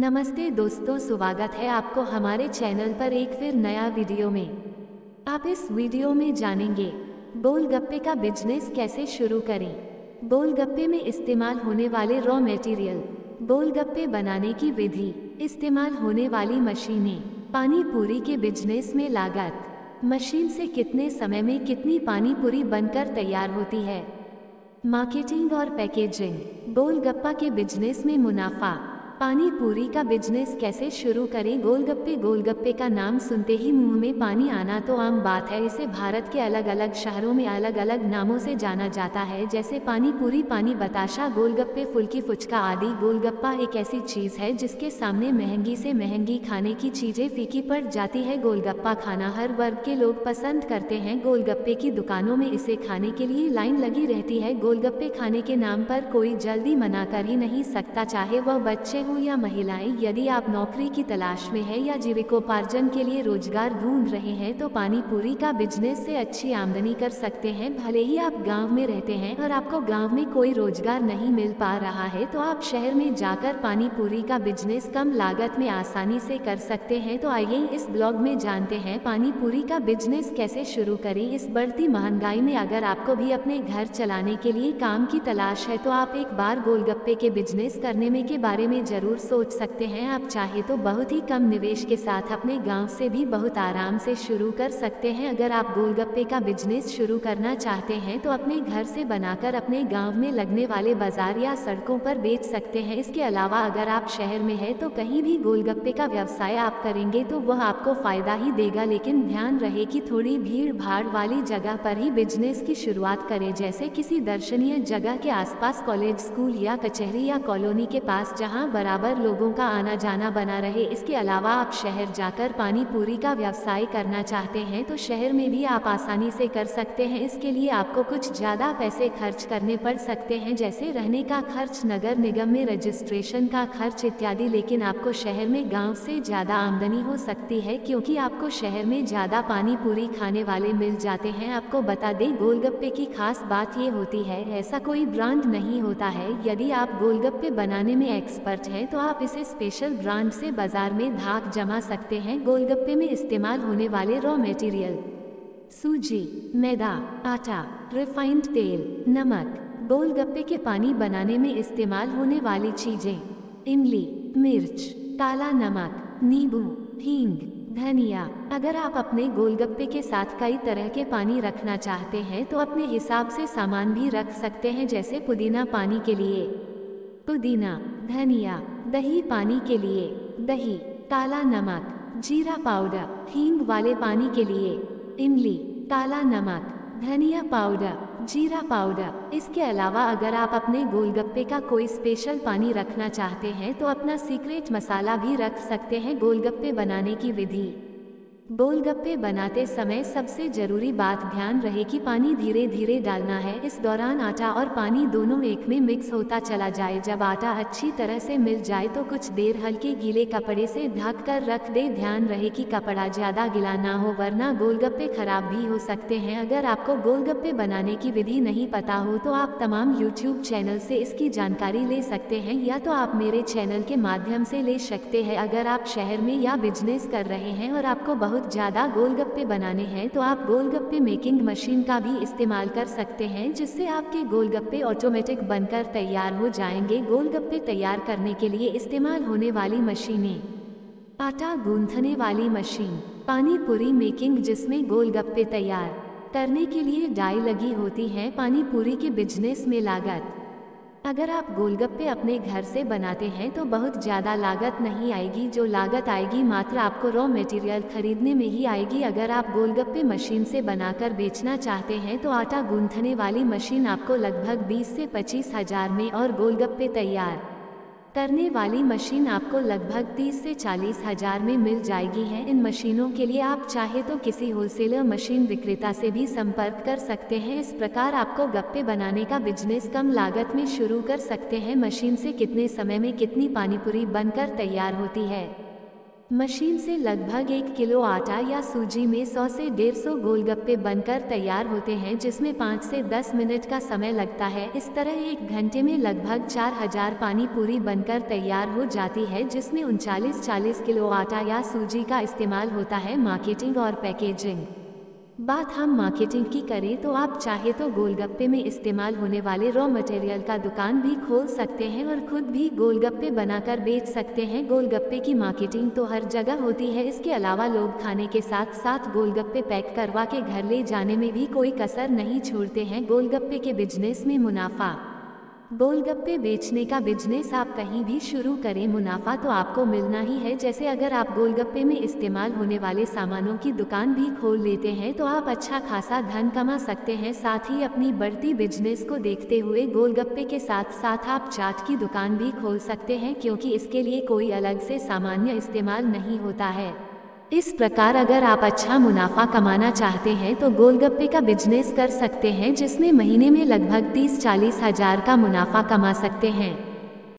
नमस्ते दोस्तों, स्वागत है आपको हमारे चैनल पर एक फिर नया वीडियो में। आप इस वीडियो में जानेंगे गोलगप्पे का बिज़नेस कैसे शुरू करें। गोलगप्पे में इस्तेमाल होने वाले रॉ मटेरियल गोलगप्पे बनाने की विधि, इस्तेमाल होने वाली मशीनें, पानी पूरी के बिज़नेस में लागत, मशीन से कितने समय में कितनी पानी पूरी बनकर तैयार होती है। मार्केटिंग और पैकेजिंग गोलगप्पा के बिज़नेस में मुनाफा पानी पूरी का बिज़नेस कैसे शुरू करें? गोलगप्पे गोलगप्पे का नाम सुनते ही मुँह में पानी आना तो आम बात है। इसे भारत के अलग अलग शहरों में अलग अलग नामों से जाना जाता है, जैसे पानी पूरी, पानी बताशा, गोलगप्पे, फुल्की, फुचका आदि। गोलगप्पा एक ऐसी चीज़ है जिसके सामने महँगी से महँगी खाने की चीज़ें फीकी पड़ जाती है। गोलगप्पा खाना हर वर्ग के लोग पसंद करते हैं। गोलगप्पे की दुकानों में इसे खाने के लिए लाइन लगी रहती है। गोलगप्पे खाने के नाम पर कोई जल्दी मना कर ही नहीं सकता, चाहे वह बच्चे हो या महिलाएँ, यदि आप नौकरी की तलाश में है या जीविकोपार्जन के लिए रोज़गार ढूंढ रहे हैं तो पानी पूरी का बिज़नेस से अच्छी आमदनी कर सकते हैं। भले ही आप गाँव में रहते हैं और आपको गाँव में कोई रोज़गार नहीं मिल पा रहा है तो आप शहर में जाकर पानी पूरी का बिज़नेस कम लागत में आसानी से कर सकते हैं। तो आइए इस ब्लॉग में जानते हैं पानी पूरी का बिज़नेस कैसे शुरू करें। इस बढ़ती महँगाई में अगर आपको भी अपने घर चलाने के लिए काम की तलाश है तो आप एक बार गोलगप्पे के बिज़नेस करने में के बारे में ज़रूर ज़रूर सोच सकते हैं। आप चाहे तो बहुत ही कम निवेश के साथ अपने गाँव से भी बहुत आराम से शुरू कर सकते हैं। अगर आप गोलगप्पे का बिज़नेस शुरू करना चाहते हैं तो अपने घर से बनाकर अपने गाँव में लगने वाले बाज़ार या सड़कों पर बेच सकते हैं। इसके अलावा अगर आप शहर में है तो कहीं भी गोलगप्पे का व्यवसाय आप करेंगे तो वह आपको फ़ायदा ही देगा। लेकिन ध्यान रहे कि थोड़ी भीड़ भाड़ वाली जगह पर ही बिज़नेस की शुरुआत करें। जैसे किसी दर्शनीय जगह के आसपास कॉलेज स्कूल या कचहरी या कॉलोनी के पास, जहाँ बराबर बराबर लोगों का आना जाना बना रहे। इसके अलावा आप शहर जाकर पानी पूरी का व्यवसाय करना चाहते हैं तो शहर में भी आप आसानी से कर सकते हैं। इसके लिए आपको कुछ ज़्यादा पैसे खर्च करने पड़ सकते हैं, जैसे रहने का खर्च, नगर निगम में रजिस्ट्रेशन का खर्च इत्यादि। लेकिन आपको शहर में गाँव से ज़्यादा आमदनी हो सकती है, क्योंकि आपको शहर में ज़्यादा पानी पूरी खाने वाले मिल जाते हैं। आपको बता दें, गोलगप्पे की खास बात ये होती है, ऐसा कोई ब्रांड नहीं होता है। यदि आप गोलगप्पे बनाने में एक्सपर्ट हैं तो आप इसे स्पेशल ब्रांड से बाज़ार में धाक जमा सकते हैं। गोलगप्पे में इस्तेमाल होने वाले रॉ मटेरियल सूजी, मैदा, आटा रिफाइंड तेल, नमक। गोलगप्पे के पानी बनाने में इस्तेमाल होने वाली चीज़ें। इमली, मिर्च, काला नमक, नींबू, हींग, धनिया। अगर आप अपने गोलगप्पे के साथ कई तरह के पानी रखना चाहते हैं तो अपने हिसाब से सामान भी रख सकते हैं, जैसे पुदीना पानी के लिए। पुदीना धनिया, दही पानी के लिए, दही, काला नमक, जीरा पाउडर, हींग वाले पानी के लिए, इमली, काला नमक, धनिया पाउडर, जीरा पाउडर। इसके अलावा अगर आप अपने गोलगप्पे का कोई स्पेशल पानी रखना चाहते हैं तो अपना सीक्रेट मसाला भी रख सकते हैं गोलगप्पे बनाने की विधि। गोलगप्पे बनाते समय सबसे ज़रूरी बात ध्यान रहे कि पानी धीरे धीरे डालना है। इस दौरान आटा और पानी दोनों एक में मिक्स होता चला जाए। जब आटा अच्छी तरह से मिल जाए तो कुछ देर हल्के गीले कपड़े से ढक कर रख दे। ध्यान रहे कि कपड़ा ज़्यादा गिला ना हो, वरना गोलगप्पे खराब भी हो सकते हैं। अगर आपको गोलगप्पे बनाने की विधि नहीं पता हो तो आप तमाम यूट्यूब चैनल से इसकी जानकारी ले सकते हैं या तो आप मेरे चैनल के माध्यम से ले सकते हैं। अगर आप शहर में या बिज़नेस कर रहे हैं और आपको बहुत बहुत ज़्यादा गोलगप्पे बनाने हैं तो आप गोलगप्पे मेकिंग मशीन का भी इस्तेमाल कर सकते हैं, जिससे आपके गोलगप्पे ऑटोमेटिक बनकर तैयार हो जाएँगे। गोलगप्पे तैयार करने के लिए इस्तेमाल होने वाली मशीनें। आटा गूंथने वाली मशीन। पानी पूरी मेकिंग जिसमें गोलगप्पे तैयार करने के लिए डाई लगी होती है, पानी पूरी के बिज़नेस में लागत। अगर आप गोलगप्पे अपने घर से बनाते हैं तो बहुत ज़्यादा लागत नहीं आएगी। जो लागत आएगी मात्र आपको रॉ मटेरियल खरीदने में ही आएगी। अगर आप गोलगप्पे मशीन से बनाकर बेचना चाहते हैं तो आटा गूंथने वाली मशीन आपको लगभग 20 से पच्चीस हज़ार में और गोलगप्पे तैयार। करने वाली मशीन आपको लगभग 30 से चालीस हज़ार में मिल जाएगी। है, इन मशीनों के लिए आप चाहे तो किसी होलसेलर मशीन विक्रेता से भी संपर्क कर सकते हैं। इस प्रकार आपको गप्पे बनाने का बिज़नेस कम लागत में शुरू कर सकते हैं। मशीन से कितने समय में कितनी पानीपुरी बनकर तैयार होती है। मशीन से लगभग एक किलो आटा या सूजी में 100 से 150 गोलगप्पे बनकर तैयार होते हैं, जिसमें 5 से 10 मिनट का समय लगता है। इस तरह एक घंटे में लगभग 4000 पानी पूरी बनकर तैयार हो जाती है, जिसमें उनचालीस चालीस किलो आटा या सूजी का इस्तेमाल होता है। मार्केटिंग और पैकेजिंग। बात हम मार्केटिंग की करें तो आप चाहे तो गोलगप्पे में इस्तेमाल होने वाले रॉ मटेरियल का दुकान भी खोल सकते हैं और खुद भी गोलगप्पे बनाकर बेच सकते हैं। गोलगप्पे की मार्केटिंग तो हर जगह होती है। इसके अलावा लोग खाने के साथ साथ गोलगप्पे पैक करवा के घर ले जाने में भी कोई कसर नहीं छोड़ते हैं। गोलगप्पे के बिज़नेस में मुनाफा गोलगप्पे बेचने का बिज़नेस आप कहीं भी शुरू करें, मुनाफा तो आपको मिलना ही है। जैसे अगर आप गोलगप्पे में इस्तेमाल होने वाले सामानों की दुकान भी खोल लेते हैं तो आप अच्छा खासा धन कमा सकते हैं। साथ ही अपनी बढ़ती बिज़नेस को देखते हुए गोलगप्पे के साथ साथ आप चाट की दुकान भी खोल सकते हैं, क्योंकि इसके लिए कोई अलग से सामान्य इस्तेमाल नहीं होता है। इस प्रकार अगर आप अच्छा मुनाफा कमाना चाहते हैं तो गोलगप्पे का बिज़नेस कर सकते हैं, जिसमें महीने में लगभग तीस चालीस हज़ार का मुनाफा कमा सकते हैं।